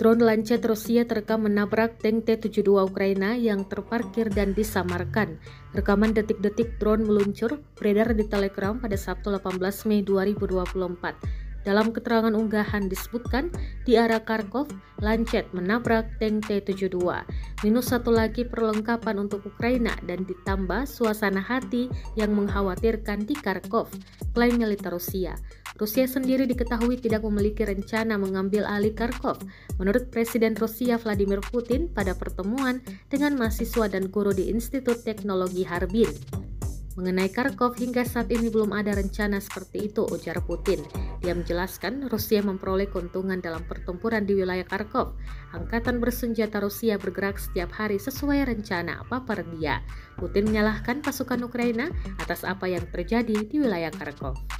Drone Lancet Rusia terekam menabrak tank T-72 Ukraina yang terparkir dan disamarkan. Rekaman detik-detik drone meluncur beredar di Telegram pada Sabtu 18 Mei 2024. Dalam keterangan unggahan disebutkan di arah Kharkov, Lancet menabrak tank T-72. Minus satu lagi perlengkapan untuk Ukraina dan ditambah suasana hati yang mengkhawatirkan di Kharkov, klaim militer Rusia. Rusia sendiri diketahui tidak memiliki rencana mengambil alih Kharkov, menurut Presiden Rusia Vladimir Putin pada pertemuan dengan mahasiswa dan guru di Institut Teknologi Harbin. Mengenai Kharkov hingga saat ini belum ada rencana seperti itu, ujar Putin. Dia menjelaskan Rusia memperoleh keuntungan dalam pertempuran di wilayah Kharkov. Angkatan bersenjata Rusia bergerak setiap hari sesuai rencana papar dia. Putin menyalahkan pasukan Ukraina atas apa yang terjadi di wilayah Kharkov.